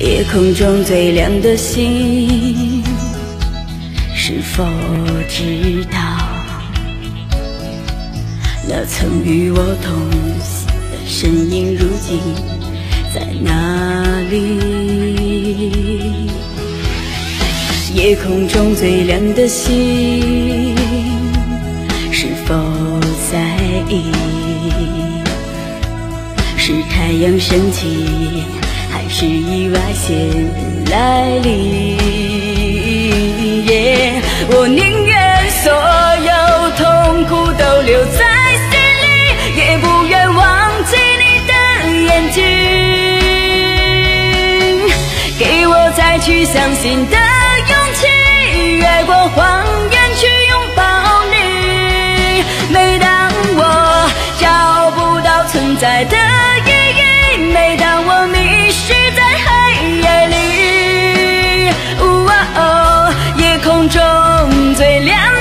夜空中最亮的星，是否知道那曾与我同行的身影，如今在哪里？夜空中最亮的星，是否在意？是太阳升起？是意外先来临，我宁愿所有痛苦都留在心里，也不愿忘记你的眼睛，给我再去相信的勇气，越过谎言去拥抱你。每当我找不到存在的意义，每当我迷 peleando.